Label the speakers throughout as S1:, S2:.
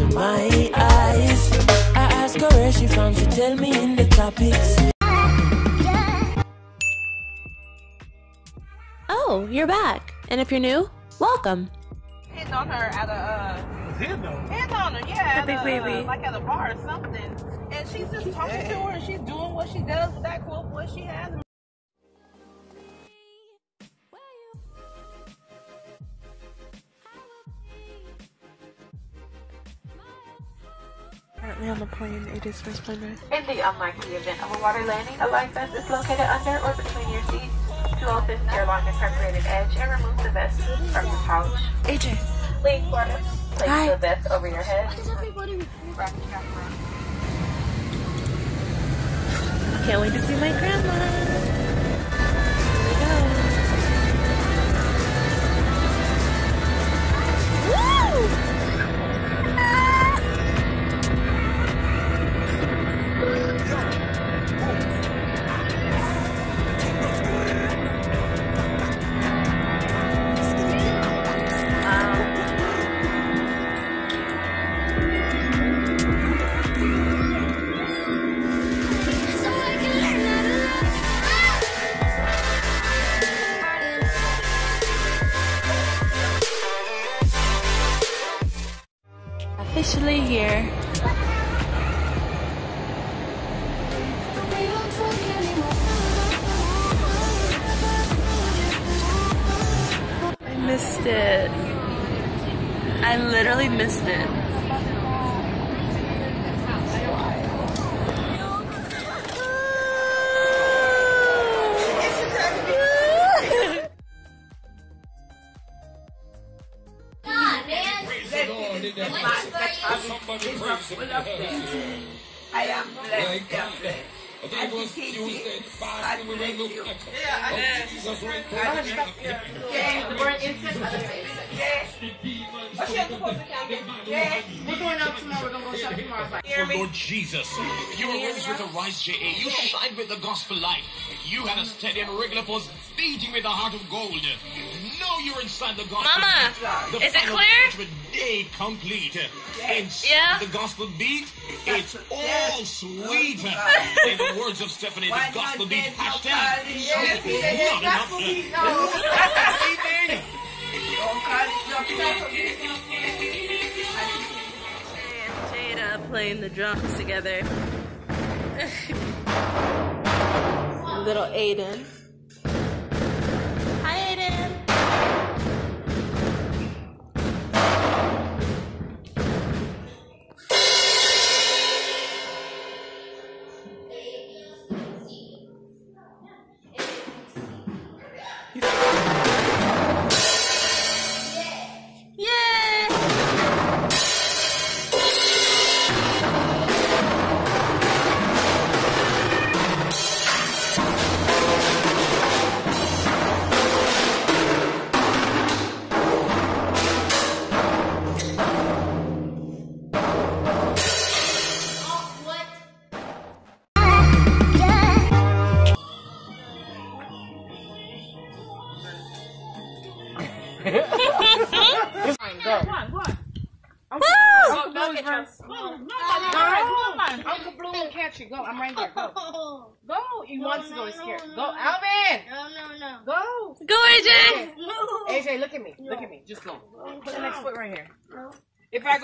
S1: to my eyes. I ask her where she from, she tell me in the tropics.
S2: Oh, you're back. And if you're new, welcome.
S3: hitting on her at a uh,
S4: Hitting on her.
S3: hitting on her, yeah,
S2: The
S3: at
S2: big
S3: a,
S2: baby.
S3: like at a bar or something. And she's just talking to her, and she's doing what she does with that cool voice she has.
S2: Currently on the plane, it is first plane ride.
S5: In the unlikely event of a water landing, a life vest is located under or between your seats to open your long and perforated edge and remove the vest from your pouch.
S2: AJ.
S5: Lean forward, place
S2: Hi.
S5: the vest over your head. Wrap the strap around.
S2: Can't wait to see my grandma.
S6: Jesus, you arose with the rise, J.A. You shined with the gospel light. You had a steady and regular pulse, beating with a heart of gold. Now you're inside the gospel.
S2: Mama,
S6: the
S2: is it
S6: final
S2: clear?
S6: judgment day complete. It's
S2: Yeah?
S6: the gospel beat. It's all sweet. In the words of Stephanie, the
S3: Why
S6: gospel
S3: not
S6: beat
S3: then
S6: hashtag.
S3: nobody
S6: show
S3: else?
S6: me
S3: Yeah,
S6: not enough.
S2: playing the drums together. Little Aiden.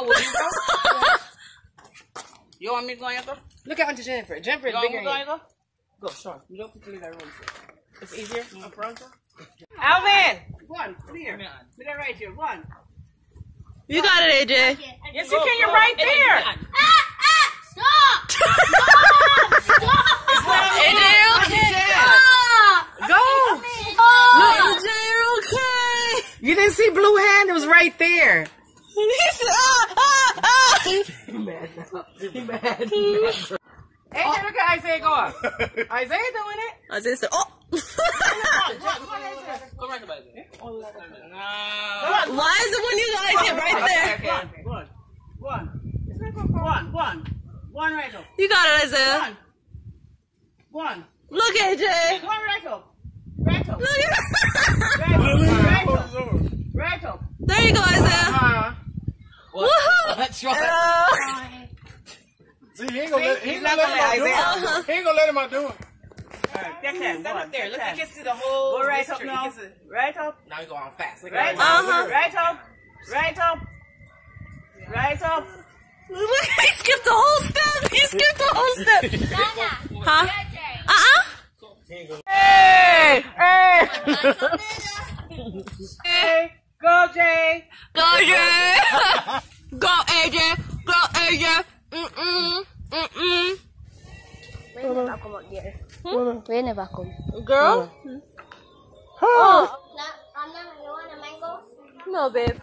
S7: Go, will you go?
S3: You want me to go, Yanko?
S7: Look at Auntie Jennifer. Jennifer is
S3: You want
S7: bigger
S3: me to
S7: than
S3: go,
S7: you. Go, Sean. You don't put in that room. It's easier. Up front.
S3: Alvin!
S7: One. Clear. Put that right here. One.
S2: You got it, AJ.
S7: Yes, you can. You're right there.
S8: Ah, ah, stop! Stop! Stop!
S2: AJ, you're okay.
S7: Go.
S8: Stop!
S2: AJ, you're okay.
S7: You didn't see blue hand? It was right there.
S2: He said, ah, ah, ah.
S7: AJ, look at Isaiah go up. Isaiah doing it.
S2: Isaiah said, oh.
S3: Come right about it.
S2: Why is it when you guys get right there?
S7: One. One. One. One. One right up.
S2: You got it, Isaiah.
S7: One. One.
S2: Look, AJ.
S7: One right up. Right up.
S2: Look at
S7: Right up. Right up.
S2: There you go, Isaiah.
S7: Uh,
S2: Woohoo!
S3: That's right.
S2: Uh,
S4: He ain't gonna
S7: See?
S4: let, he
S7: He's
S4: ain't gonna let
S7: gonna
S4: him
S7: let
S4: outdo
S7: Isaiah.
S4: him. He ain't gonna let him outdo him.
S7: Stand up there. Look, you can see the whole.
S9: Go right
S7: district.
S9: up
S7: You
S9: now. Right up.
S7: Now you go on fast. Look
S9: Right
S7: at
S9: up.
S7: that.
S9: Right up. Right up. Right up.
S2: Look, he skipped the whole step. He skipped the whole step. huh? Uh-uh.
S9: Hey! Hey! hey!
S8: We never come.
S2: Girl?
S8: Oh. Anna, you want a mango?
S2: No, babe.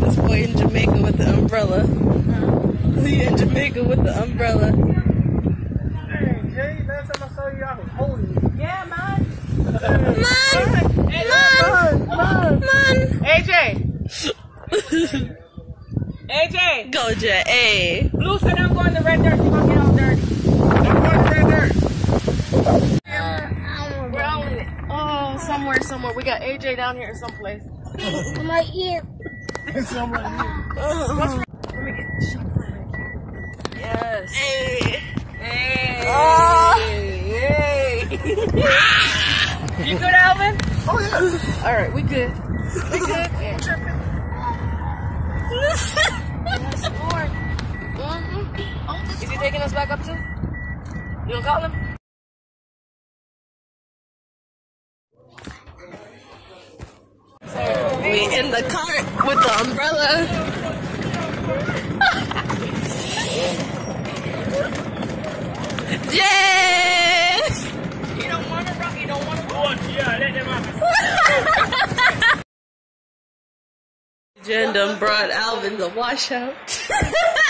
S2: this boy in Jamaica with the umbrella. He in Jamaica with the umbrella.
S4: Hey, Jay, last time I saw you, I was holding you.
S9: Yeah, man.
S2: Man! Man! Man!
S9: AJ! AJ!
S2: Go, Jay. Hey.
S9: Blue said I'm going to red dirt. You gonna get all dirty.
S4: I'm going to red dirt.
S2: We're only, oh, somewhere, somewhere. We got AJ down here someplace.
S8: I'm right here.
S4: Somewhere here.
S2: Let me get the shot
S9: Yes.
S2: Hey.
S9: Hey.
S2: Oh.
S9: Hey. you good, Alvin?
S4: Oh, yeah.
S2: All right, we good. We good.
S8: Yes,
S2: Is he taking us back up too? You gonna call him? We in the cart with the umbrella. Yes!
S9: You don't want to rock. You don't want to rock.
S4: Yeah, let them out.
S2: Jen done brought Alvin the washout.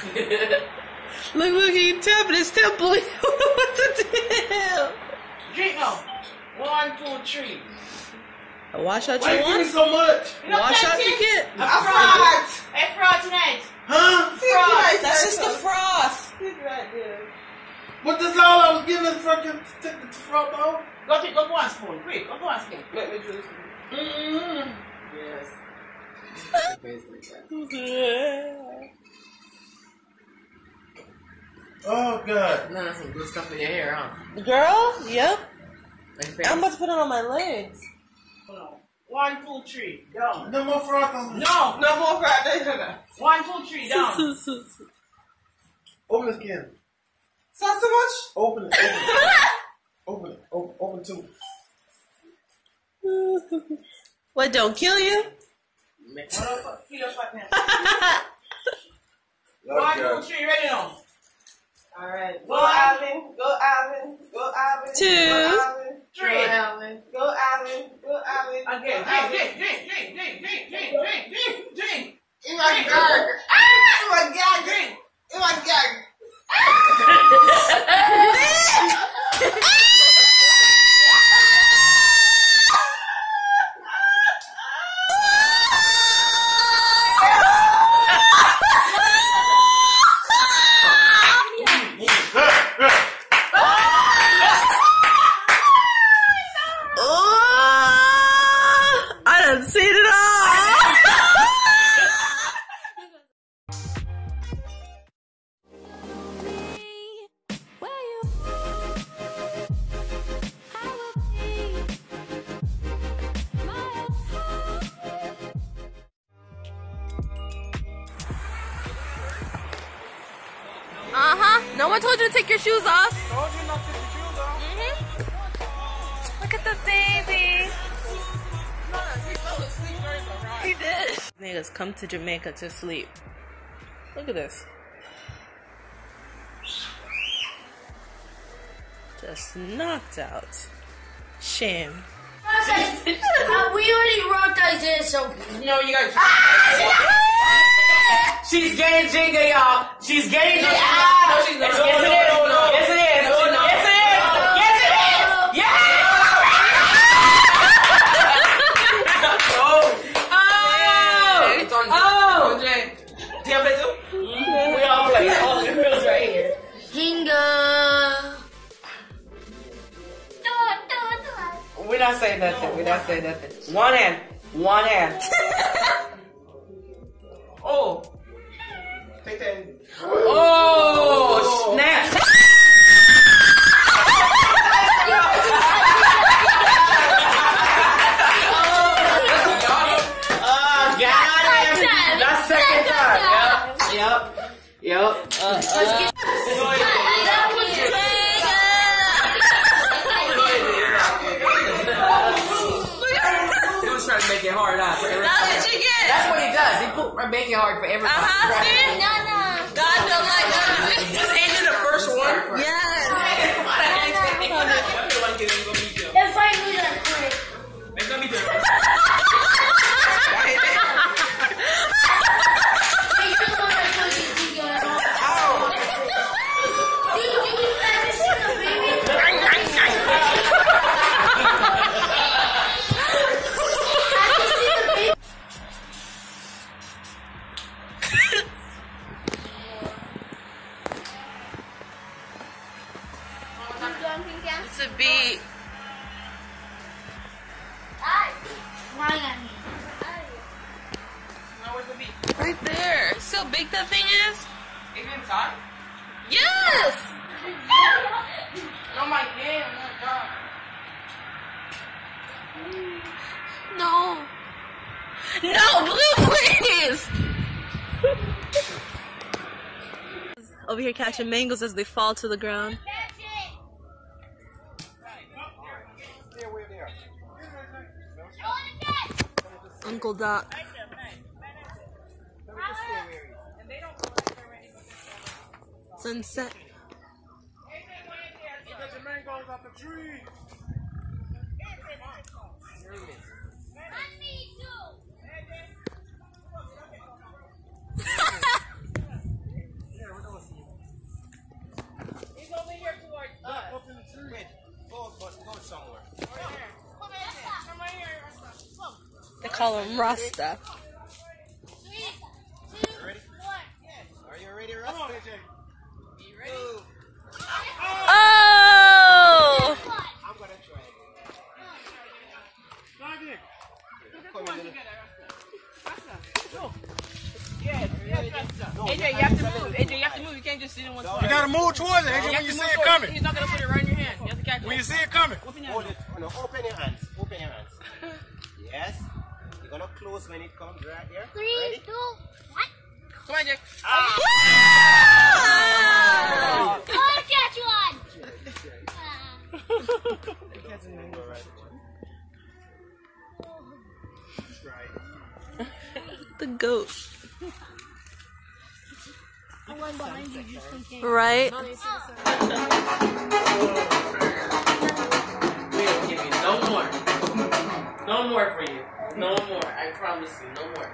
S2: look, look, he tapping his temple. what the hell?
S7: Drink now. One, two, three.
S2: A washout
S4: Why
S2: you
S4: you give me
S2: want?
S4: so much?
S2: Washout you get?
S7: A fraud. A fraud tonight.
S4: Huh?
S7: Fraud.
S2: That's just the froth.
S4: But that's all I was getting is fucking take the front off.
S7: Go to, go for one spoon. Quick, go for one spoon.
S4: Let me just.
S7: Mm-hmm. Yes.
S4: Oh, God.
S7: Now that's some good stuff in your hair, huh?
S2: Girl, yep.
S7: Like
S2: I'm about to put it on my legs.
S7: One, two, three, down.
S4: No more froth on.
S7: No,
S9: No more Friday.
S7: one, two, three, down.
S4: Open this can.
S9: Not so much.
S4: Open it. Open it. open it. Open, open two.
S2: What, don't kill you?
S7: Make one up, kill your partner. One, two, three, ready now.
S9: All right. Go, Alvin. Go, Alvin. Go, Alvin.
S2: Two.
S9: Go, Alvin.
S7: Three.
S9: Go, Alvin. Go, Alvin. Go, Alvin.
S7: Again,
S9: Go, Alvin.
S7: drink, drink, drink, drink, drink, drink, drink, drink, drink.
S9: Oh my God. Ah! My God.
S7: Drink.
S9: Oh my God.
S2: No one told you to take your shoes off.
S4: Told you not to take your shoes off.
S2: Mm-hmm. Look at the baby. He did. Niggas come to Jamaica to sleep. Look at this. Just knocked out. Shame.
S8: we already wrote Isaiah something.
S7: No, you gotta. She's getting jiggy, y'all. She's getting jiggy. No, she's not. Yes, it is. Yes, it is. Yes, it is. Yes, it is. Yes. Oh. Oh. Oh. Do you have it too? Mm-hmm. We all play. All the girls right here.
S8: Jingle.
S9: We're not saying nothing. We're not saying nothing. One hand. One hand. Oh. Oh, snap. Yep.
S7: Uh, Let's uh, get I make it hard for everybody.
S2: Uh-huh, see?
S8: Nana.
S2: God don't like that.
S7: Was Angel the first one?
S2: Yes. Over here catching mangoes as they fall to the ground. Uncle Doc. Sunset.
S7: He's
S2: call him Rasta.
S4: Are you ready, Russ?
S2: Oh!
S4: I'm gonna try.
S7: Yes, yes, AJ, you have to move. AJ, you have to move. You can't just sit in one spot.
S4: You gotta move towards it, Angel,
S7: You
S4: when
S7: have
S4: you see it
S7: towards
S4: coming.
S7: He's not gonna put it right in your hand. You have to catch
S4: When you see it coming.
S10: Hold it. No, open your hands. Open your hands. Yes. You're gonna close when it comes right here.
S8: Three,
S10: Ready?
S8: two, one.
S7: Come on, Jake.
S8: Oh, catch one. Ah.
S2: The goat.
S8: I went behind you just in case.
S2: Right?
S7: We'll give you no more. No more for you. No more. I promise you, no more.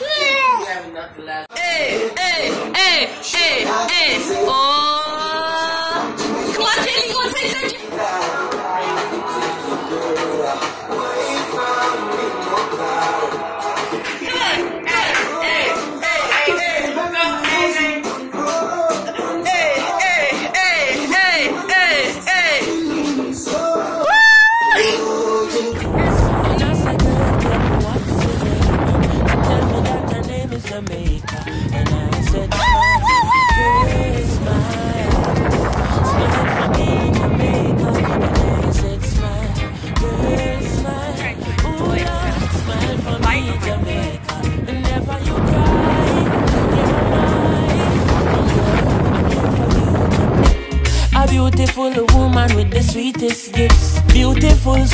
S7: You have enough to last.
S2: Hey, hey, hey, hey, hey. Oh. Come on, Jenny, go take that.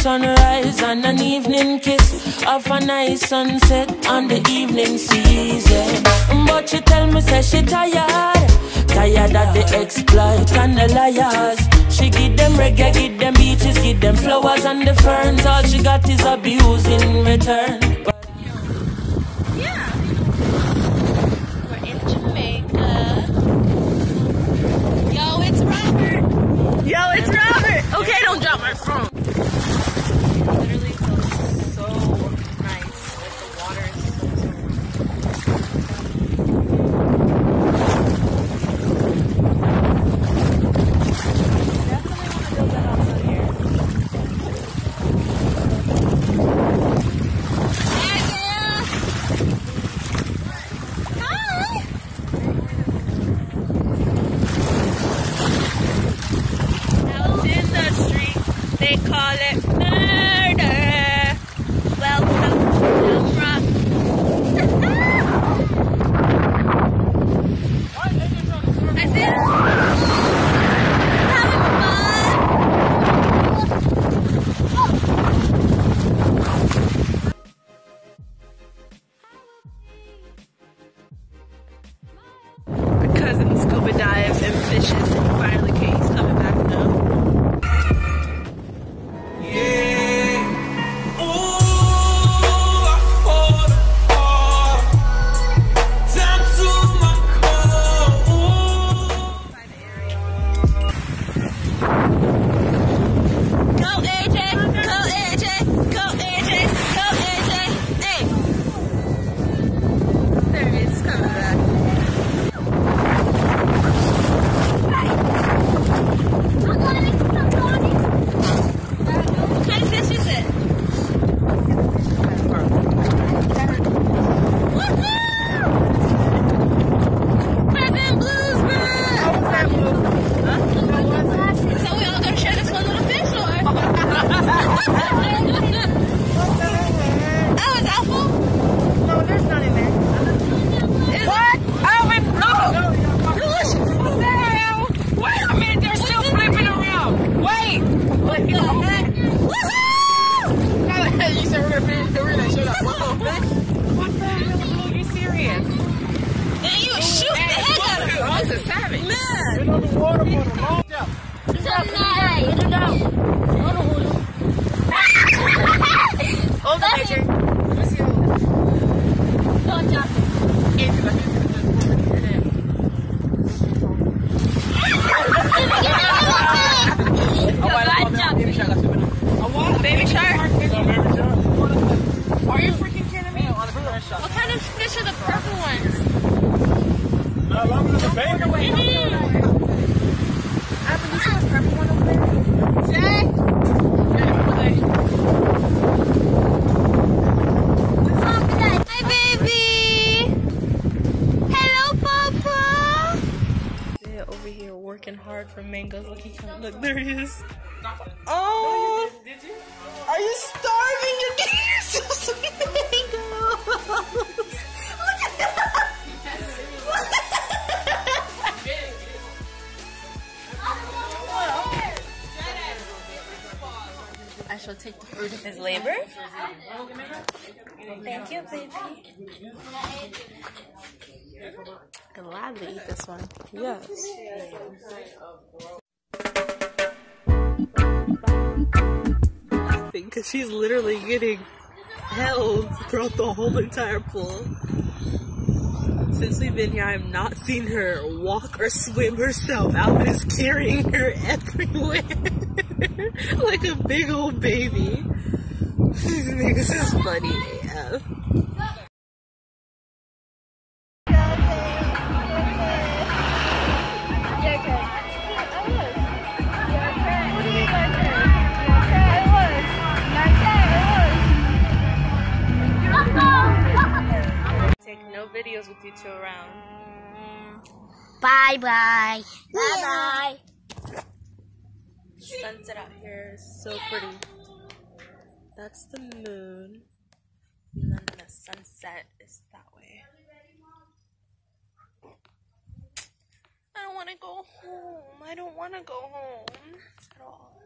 S1: Sunrise and an evening kiss of a nice sunset on the evening season. But she tell me, say she tired. Tired of the exploit and the liars. She give them reggae, give them beaches, give them flowers and the ferns. All she got is abuse in return.
S2: Savage. Man.
S7: On the water for a
S2: Gladly eat this one. Yes. Because she's literally getting held throughout the whole entire pool. Since we've been here, I have not seen her walk or swim herself. Alvin is carrying her everywhere like a big old baby. this is funny videos with you two around.
S8: Bye bye. Bye bye.
S2: Sunset out here is so pretty. That's the moon. And then the sunset is that way. I don't want to go home. I don't want to go home at all.